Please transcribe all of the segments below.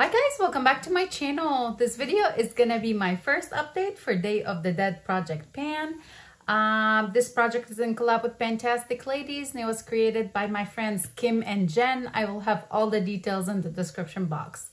Hi guys, welcome back to my channel. This video is gonna be my first update for Day of the Dead Project Pan. Um, this project is in collab with Pantastic Ladies and it was created by my friends Kim and Jenn. I will have all the details in the description box.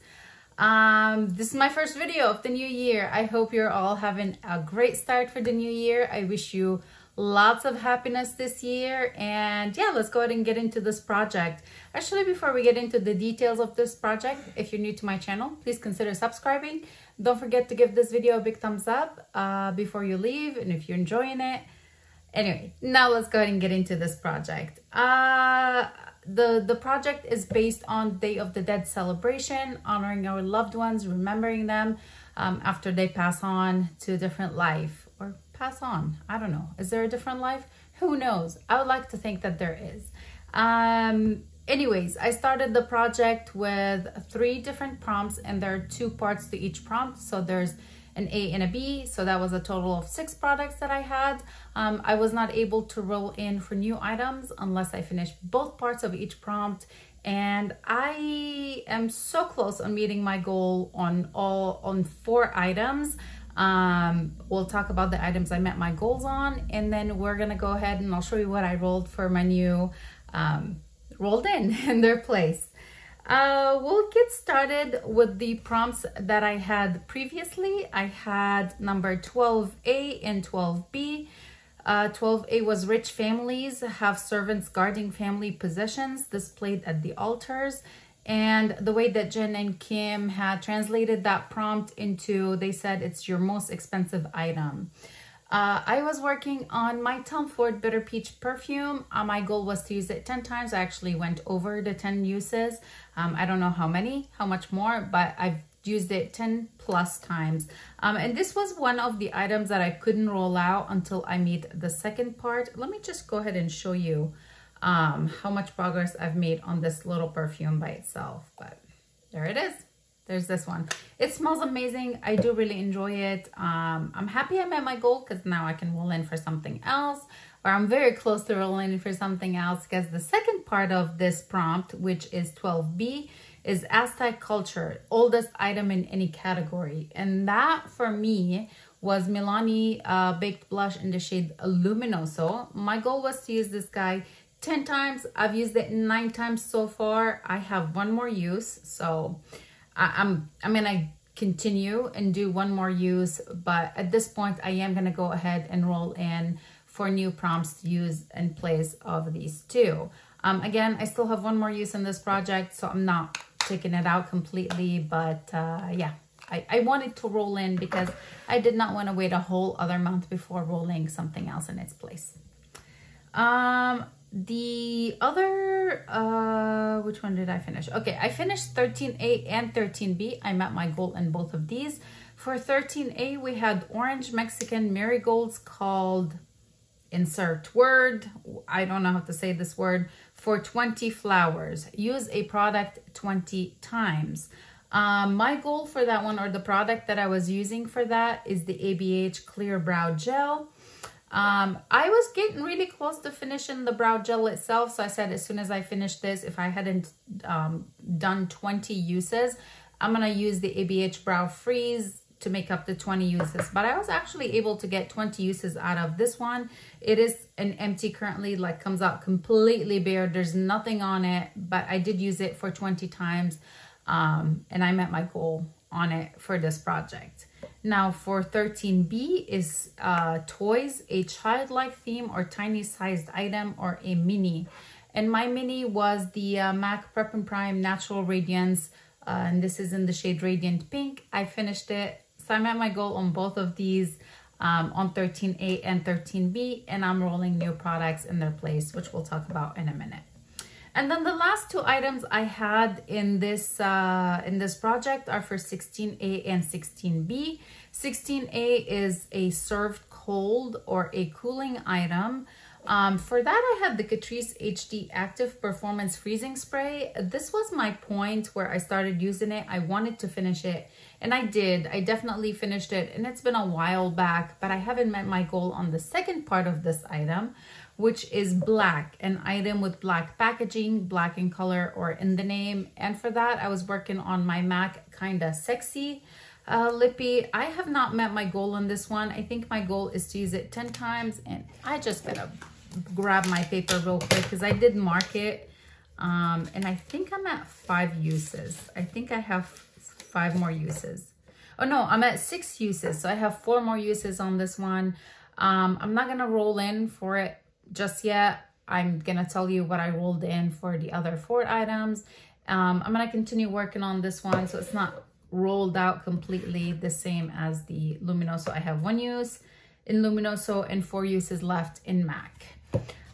Um, this is my first video of the new year. I hope you're all having a great start for the new year. I wish you lots of happiness this year. And yeah let's go ahead and get into this project. Actually before we get into the details of this project if you're new to my channel please consider subscribing. Don't forget to give this video a big thumbs up uh, before you leave and if you're enjoying it. Anyway now let's go ahead and get into this project. Uh, the the project is based on day of the dead celebration honoring our loved ones remembering them um, after they pass on to a different life pass on. I don't know. Is there a different life? Who knows? I would like to think that there is. Um, anyways, I started the project with three different prompts and there are two parts to each prompt. So there's an A and a B. So that was a total of six products that I had. Um, I was not able to roll in for new items unless I finished both parts of each prompt. And I am so close on meeting my goal on all on four items. Um, we'll talk about the items I met my goals on, and then we're gonna go ahead and I'll show you what I rolled for my new um, rolled in in their place. Uh, we'll get started with the prompts that I had previously. I had number 12A and 12B. Uh, 12A was rich families have servants guarding family possessions displayed at the altars and the way that Jenn and Kim had translated that prompt into, they said it's your most expensive item. Uh, I was working on my Tom Ford Bitter Peach perfume. Uh, my goal was to use it 10 times. I actually went over the 10 uses. Um, I don't know how many, how much more, but I've used it 10 plus times. Um, and this was one of the items that I couldn't roll out until I made the second part. Let me just go ahead and show you um, how much progress I've made on this little perfume by itself. But there it is. There's this one. It smells amazing. I do really enjoy it. Um, I'm happy I met my goal because now I can roll in for something else or I'm very close to rolling in for something else because the second part of this prompt, which is 12B, is Aztec culture, oldest item in any category. And that for me was Milani uh, Baked Blush in the shade Luminoso. My goal was to use this guy 10 times. I've used it nine times so far. I have one more use. So I, I'm, I'm going to continue and do one more use. But at this point, I am going to go ahead and roll in for new prompts to use in place of these two. Um, again, I still have one more use in this project, so I'm not taking it out completely. But uh, yeah, I, I wanted to roll in because I did not want to wait a whole other month before rolling something else in its place. Um, the other uh which one did i finish? Okay i finished 13a and 13b i met my goal in both of these. For 13a we had orange mexican marigolds called insert word i don't know how to say this word for 20 flowers. Use a product 20 times. Um, my goal for that one or the product that i was using for that is the abh clear brow gel um, I was getting really close to finishing the brow gel itself. So I said, as soon as I finish this, if I hadn't um, done 20 uses, I'm going to use the ABH Brow Freeze to make up the 20 uses. But I was actually able to get 20 uses out of this one. It is an empty currently, like comes out completely bare. There's nothing on it, but I did use it for 20 times. Um, and I met my goal on it for this project. Now for 13B is uh, toys, a childlike theme or tiny sized item or a mini. And my mini was the uh, MAC Prep and Prime Natural Radiance. Uh, and this is in the shade Radiant Pink. I finished it. So I met my goal on both of these um, on 13A and 13B. And I'm rolling new products in their place, which we'll talk about in a minute. And then the last two items I had in this uh, in this project are for 16A and 16B. 16A is a served cold or a cooling item. Um, for that, I had the Catrice HD Active Performance Freezing Spray. This was my point where I started using it. I wanted to finish it, and I did. I definitely finished it, and it's been a while back, but I haven't met my goal on the second part of this item, which is black, an item with black packaging, black in color or in the name. And for that, I was working on my MAC Kinda Sexy uh, lippy. I have not met my goal on this one. I think my goal is to use it 10 times and I just gotta grab my paper real quick because I did mark it. Um, and I think I'm at five uses. I think I have five more uses. Oh no, I'm at six uses. So I have four more uses on this one. Um, I'm not gonna roll in for it just yet. I'm gonna tell you what I rolled in for the other four items. Um, I'm gonna continue working on this one so it's not rolled out completely the same as the Luminoso. I have one use in Luminoso and four uses left in MAC.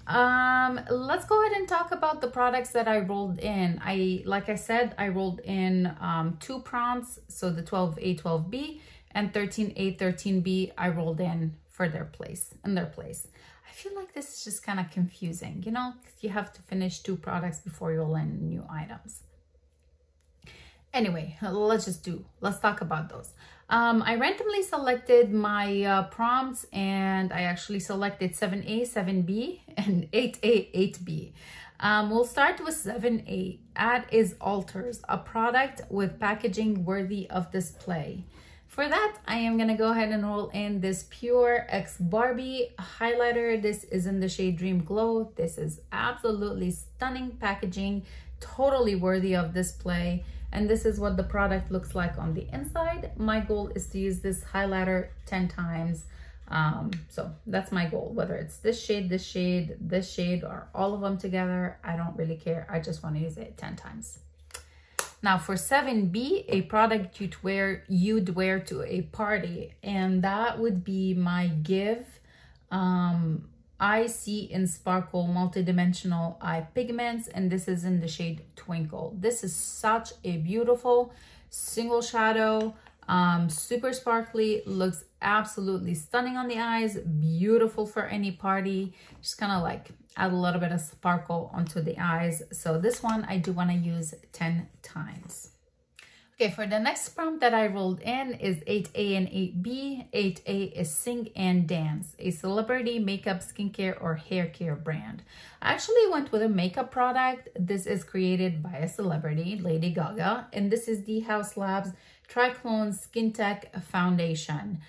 Um, let's go ahead and talk about the products that I rolled in. I, like I said, I rolled in um, two prompts, so the 12A, 12B and 13A, 13B, I rolled in for their place, in their place. I feel like this is just kind of confusing, you know, you have to finish two products before you'll in new items. Anyway, let's just do, let's talk about those. Um, I randomly selected my uh, prompts and I actually selected 7A, 7B and 8A, 8B. Um, we'll start with 7A. Add is altars, a product with packaging worthy of display. For that, I am gonna go ahead and roll in this PUR X Barbie highlighter. This is in the shade Dream Glow. This is absolutely stunning packaging, totally worthy of display and this is what the product looks like on the inside. My goal is to use this highlighter 10 times. Um, so that's my goal, whether it's this shade, this shade, this shade, or all of them together, I don't really care. I just want to use it 10 times. Now for 7B, a product you'd wear, you'd wear to a party, and that would be my GXVE um, Eye See in Sparkle Multidimensional Eye Pigments, and this is in the shade Twinkle. This is such a beautiful single shadow, um, super sparkly, looks absolutely stunning on the eyes, beautiful for any party. Just kind of like add a little bit of sparkle onto the eyes. So this one I do want to use 10 times. Okay, for the next prompt that I rolled in is 8A and 8B. 8A is Sing and Dance, a celebrity makeup, skincare, or hair care brand. I actually went with a makeup product. This is created by a celebrity, Lady Gaga, and this is the Haus Labs Triclone Skin Tech Foundation.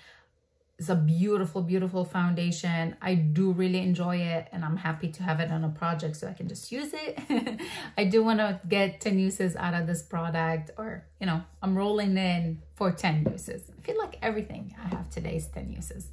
It's a beautiful, beautiful foundation. I do really enjoy it and I'm happy to have it on a project so I can just use it. I do want to get 10 uses out of this product or, you know, I'm rolling in for 10 uses. I feel like everything I have today is 10 uses.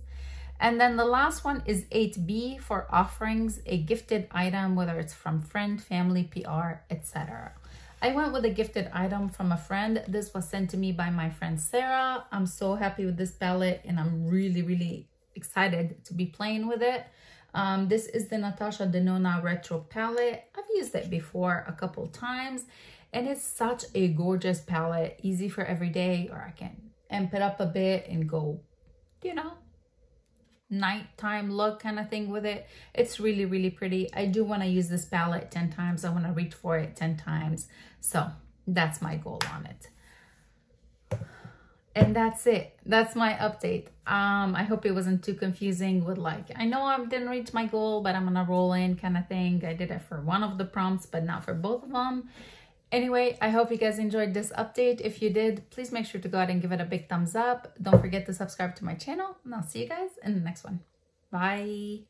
And then the last one is 8B for offerings, a gifted item, whether it's from friend, family, PR, etc. I went with a gifted item from a friend. This was sent to me by my friend Sarah. I'm so happy with this palette and I'm really, really excited to be playing with it. Um, this is the Natasha Denona Retro palette. I've used it before a couple times and it's such a gorgeous palette, easy for every day or I can amp it up a bit and go, you know, nighttime look kind of thing with it. It's really, really pretty. I do want to use this palette 10 times. I want to reach for it 10 times. So that's my goal on it. And that's it. That's my update. Um, I hope it wasn't too confusing with like, I know I didn't reach my goal, but I'm gonna roll in kind of thing. I did it for one of the prompts, but not for both of them. Anyway, I hope you guys enjoyed this update. If you did, please make sure to go ahead and give it a big thumbs up. Don't forget to subscribe to my channel, and I'll see you guys in the next one. Bye.